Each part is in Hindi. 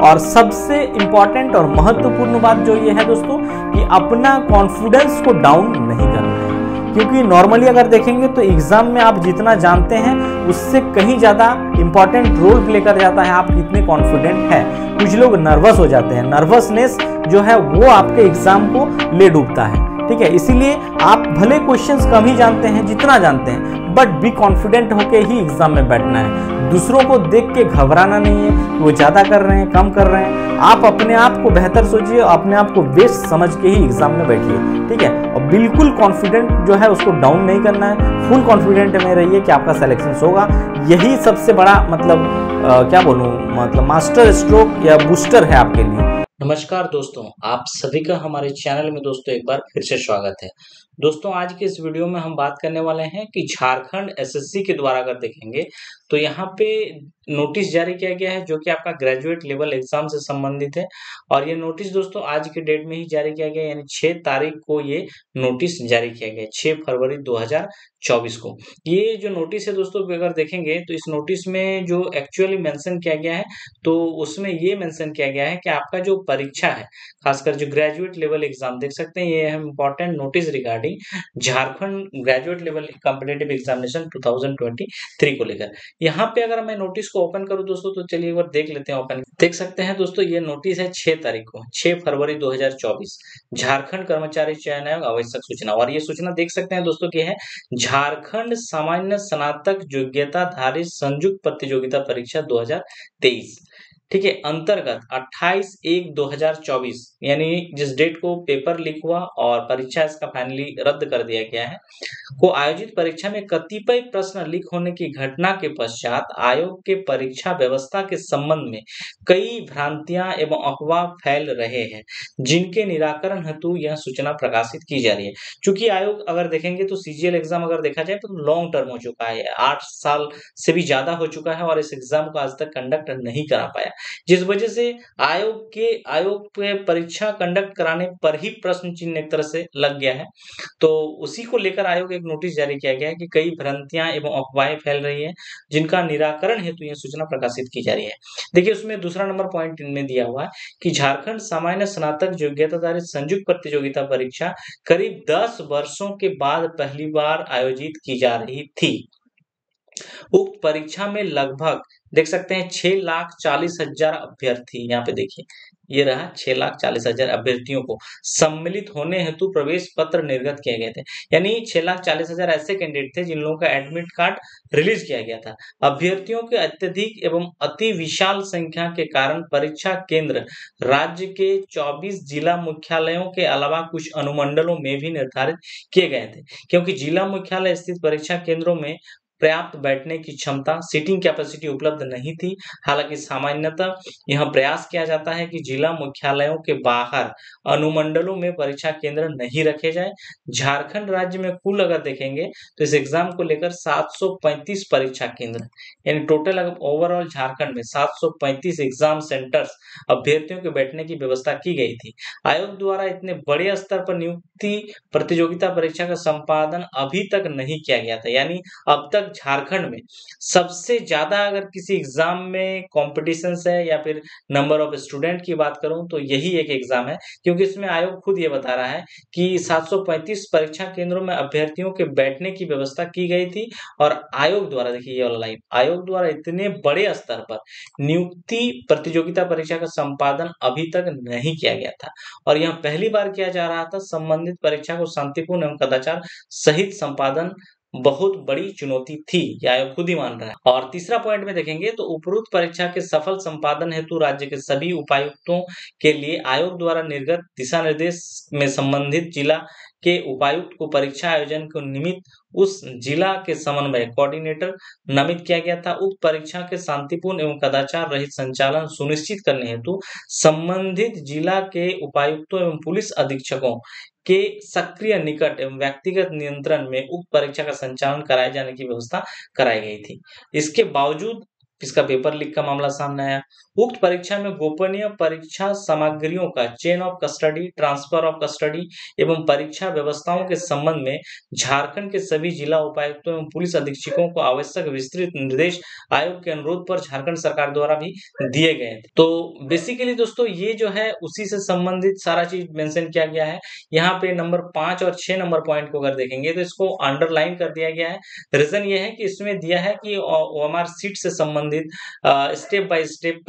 और सबसे इंपॉर्टेंट और महत्वपूर्ण बात जो ये है दोस्तों, कि अपना कॉन्फिडेंस को डाउन नहीं करना है। क्योंकि नॉर्मली अगर देखेंगे तो एग्ज़ाम में आप जितना जानते हैं, उससे कहीं ज़्यादा इंपॉर्टेंट रोल प्ले कर जाता है आप कितने कॉन्फिडेंट हैं। कुछ लोग नर्वस हो जाते हैं। नर्वसनेस जो है वो आपके एग्ज़ाम को ले डूबता है। ठीक है इसीलिए आप भले क्वेश्चंस कम ही जानते हैं जितना जानते हैं बट बी कॉन्फिडेंट होके ही एग्ज़ाम में बैठना है। दूसरों को देख के घबराना नहीं है कि वो ज़्यादा कर रहे हैं कम कर रहे हैं। आप अपने आप को बेहतर सोचिए अपने आप को बेस्ट समझ के ही एग्ज़ाम में बैठिए ठीक है? और बिल्कुल कॉन्फिडेंट जो है उसको डाउन नहीं करना है। फुल कॉन्फिडेंट में रहिए कि आपका सिलेक्शन होगा। यही सबसे बड़ा मतलब आ, क्या बोलूँ मतलब मास्टर स्ट्रोक या बूस्टर है आपके लिए। नमस्कार दोस्तों, आप सभी का हमारे चैनल में दोस्तों एक बार फिर से स्वागत है। दोस्तों, आज के इस वीडियो में हम बात करने वाले हैं कि झारखंड एसएससी के द्वारा अगर देखेंगे तो यहाँ पे नोटिस जारी किया गया है जो कि आपका ग्रेजुएट लेवल एग्ज़ाम से संबंधित है। और ये नोटिस दोस्तों, आज के डेट में ही जारी किया गया, यानी 6 तारीख को ये नोटिस जारी किया गया 6 फरवरी 2024 को। ये जो नोटिस है दोस्तों अगर देखेंगे तो इस नोटिस में जो एक्चुअली मेंशन किया गया है तो उसमें ये मेंशन किया गया है कि आपका जो परीक्षा है, खासकर जो ग्रेजुएट लेवल एग्ज़ाम, देख सकते हैं, ये है important notice regarding Jharkhand graduate level competitive examination 2023 को लेकर। यहाँ पे अगर मैं नोटिस को ओपन करूँ दोस्तों तो चलिए एक बार देख लेते हैं ओपन देख सकते हैं दोस्तों, ये नोटिस है छह तारीख को, छह फरवरी 2024 झारखंड कर्मचारी चयन आयोग आवश्यक सूचना। और ये सूचना देख सकते हैं दोस्तों की है, झारखंड सामान्य स्नातक योग्यता धारित संयुक्त प्रतियोगिता परीक्षा 2023 ठीक है, अंतर्गत 28 एक 2024 यानी जिस डेट को पेपर लीक हुआ और परीक्षा इसका फाइनली रद्द कर दिया गया है, को आयोजित परीक्षा में कतिपय प्रश्न लीक होने की घटना के पश्चात आयोग के परीक्षा व्यवस्था के संबंध में कई भ्रांतियाँ एवं अफवाह फैल रहे हैं, जिनके निराकरण हेतु यह सूचना प्रकाशित की जा रही है। चूँकि आयोग अगर देखेंगे तो सीजीएल एग्ज़ाम अगर देखा जाए तो लॉन्ग टर्म हो चुका है, आठ साल से भी ज़्यादा हो चुका है और इस एग्ज़ाम को आज तक कंडक्ट नहीं करा पाया। जिस वजह से आयोग के, आयोग पे परीक्षा कंडक्ट कराने पर ही प्रश्न चिन्ह एक तरह से लग गया है। तो उसी को लेकर आयोग एक नोटिस जारी किया गया है कि कई भ्रांतियाँ एवं अफवाहें फैल रही है, जिनका निराकरण हेतु यह सूचना प्रकाशित की जा रही है। देखिए, उसमें दूसरा नंबर पॉइंट इनमें दिया हुआ है कि झारखंड सामान्य स्नातक योग्यता संयुक्त प्रतियोगिता परीक्षा करीब दस वर्षों के बाद पहली बार आयोजित की जा रही थी। उक्त परीक्षा में लगभग, देख सकते हैं, छह लाख चालीस हज़ार अभ्यर्थी यहाँ पे देखिए। ये रहा छह लाख चालीस हज़ार अभ्यर्थियों को। सम्मिलित होने हेतु प्रवेश पत्र निर्गत किए गए थे। यानी छह लाख चालीस हज़ार ऐसे कैंडिडेट थे जिन लोगों का एडमिट कार्ड रिलीज़ किया गया था। अभ्यर्थियों के अत्यधिक एवं अति विशाल संख्या के कारण परीक्षा केंद्र राज्य के 24 जिला मुख्यालयों के अलावा कुछ अनुमंडलों में भी निर्धारित किए गए थे। क्योंकि जिला मुख्यालय स्थित परीक्षा केंद्रों में पर्याप्त बैठने की क्षमता सीटिंग कैपेसिटी उपलब्ध नहीं थी। हालाँकि सामान्यतः यह प्रयास किया जाता है कि जिला मुख्यालयों के बाहर अनुमंडलों में परीक्षा केंद्र नहीं रखे जाए। झारखंड राज्य में कुल अगर देखेंगे तो इस एग्ज़ाम को लेकर 735 परीक्षा केंद्र, यानी टोटल अगर ओवरऑल झारखंड में 735 एग्ज़ाम सेंटर्स अभ्यर्थियों के बैठने की व्यवस्था की गई थी। आयोग द्वारा इतने बड़े स्तर पर नियुक्ति प्रतियोगिता परीक्षा का संपादन अभी तक नहीं किया गया था, यानी अब तक झारखंड में सबसे ज़्यादा अगर किसी एग्ज़ाम में कॉम्पिटिशन है या फिर नंबर ऑफ़ स्टूडेंट की बात करूँ तो यही एक एग्ज़ाम है। क्योंकि इसमें आयोग खुद ये बता रहा है कि 735 परीक्षा केंद्रों में अभ्यर्थियों के बैठने की व्यवस्था की गई थी और आयोग द्वारा, देखिए ये लाइव आयोग द्वारा इतने बड़े स्तर पर नियुक्ति प्रतियोगिता परीक्षा का संपादन अभी तक नहीं किया गया था। और यह पहली बार किया जा रहा था, संबंधित परीक्षा को शांतिपूर्ण एवं कदाचार सहित संपादन बहुत बड़ी चुनौती थी आयोग खुद ही मान रहा है। और तीसरा पॉइंट में देखेंगे तो उपरोक्त परीक्षा के सफल संपादन हेतु राज्य के सभी उपायुक्तों के लिए आयोग द्वारा निर्गत दिशा निर्देश में संबंधित जिला के उपायुक्त को परीक्षा आयोजन को निमित्त उस जिला के समन्वय कोऑर्डिनेटर नामित किया गया था। उक्त परीक्षा के शांतिपूर्ण एवं कदाचार रहित संचालन सुनिश्चित करने हेतु संबंधित जिला के उपायुक्तों एवं पुलिस अधीक्षकों के सक्रिय निकट एवं व्यक्तिगत नियंत्रण में उक्त परीक्षा का संचालन कराए जाने की व्यवस्था कराई गई थी। इसके बावजूद किसका पेपर लीक का मामला सामने आया उक्त परीक्षा में गोपनीय परीक्षा सामग्रियों का chain of custody transfer of custody एवं परीक्षा व्यवस्थाओं के संबंध में झारखंड के सभी जिला उपायुक्तों एवं पुलिस अधीक्षकों को आवश्यक विस्तृत निर्देश आयोग के अनुरोध पर झारखंड सरकार द्वारा भी दिए गए तो बेसिकली दोस्तों ये जो है उसी से संबंधित सारा चीज़ मेंशन किया गया है यहाँ पे नंबर पाँच और छह नंबर पॉइंट को अगर देखेंगे तो इसको अंडरलाइन कर दिया गया है रीजन ये है कि इसमें दिया है कि ओएमआर सीट से संबंधित स्टेप बाय स्टेप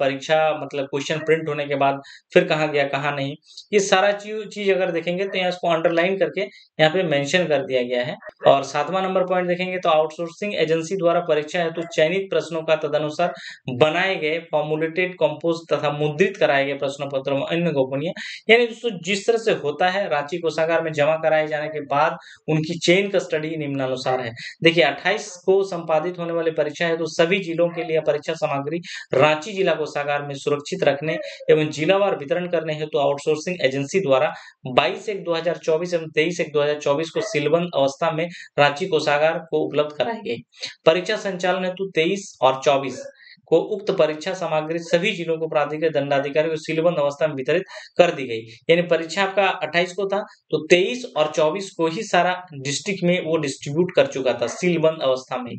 परीक्षा मतलब क्वेश्चन प्रिंट होने के बाद फिर कहा गया, कहा नहीं। ये सारा चीज़ अगर देखेंगे तो यहाँ इसको अंडरलाइन करके यहाँ पे मेंशन कर दिया गया है। और सातवां नंबर पॉइंट देखेंगे तो आउटसोर्सिंग एजेंसी द्वारा परीक्षा हेतु चयनित प्रश्नों का तदनुसार बनाए गए फॉर्मुलेटेड कंपोज तथा मुद्रित कराए गए प्रश्न पत्रों में अन्य गोपनीय। यानी दोस्तों, जिस तरह से होता है, रांची कोषागार में जमा कराए जाने के बाद उनकी चेन का कस्टडी निम्नानुसार है। देखिए, अट्ठाईस को संपादित होने वाली परीक्षा है तो सभी जिलों के लिए परीक्षा सामग्री रांची जिला कोषागार में सुरक्षित रखने एवं जिलावार वितरण करने हेतु तो आउटसोर्सिंग एजेंसी द्वारा 22 एक 2024 एवं 23 एक 2024 को सिलबंद अवस्था में रांची कोषागार को उपलब्ध कराई गई परीक्षा संचालन हेतु 23 और 24 को उक्त परीक्षा सामग्री सभी जिलों को प्राधिकारी दंडाधिकारी को सीलबंद अवस्था में वितरित कर दी गई। यानी परीक्षा आपका 28 को था तो 23 और 24 को ही सारा डिस्ट्रिक्ट में वो डिस्ट्रीब्यूट कर चुका था, सीलबंद अवस्था में।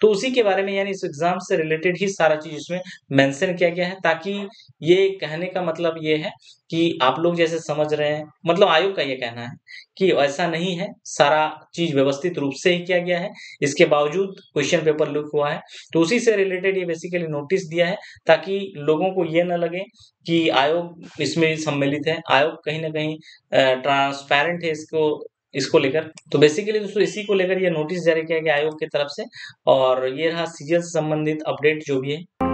तो उसी के बारे में यानी इस एग्ज़ाम से रिलेटेड ही सारा चीज़ इसमें मेंशन किया गया है, ताकि ये कहने का मतलब ये है कि आप लोग जैसे समझ रहे हैं मतलब आयोग का ये कहना है कि ऐसा नहीं है, सारा चीज़ व्यवस्थित रूप से ही किया गया है। इसके बावजूद क्वेश्चन पेपर लुक हुआ है तो उसी से रिलेटेड ये बेसिकली नोटिस दिया है, ताकि लोगों को ये ना लगे कि आयोग इसमें सम्मिलित है। आयोग कहीं ना कहीं ट्रांसपेरेंट है इसको इसको लेकर। तो बेसिकली दोस्तों, इसी को लेकर यह नोटिस जारी किया गया आयोग की तरफ़ से और ये रहा सीज़न से संबंधित अपडेट जो भी है।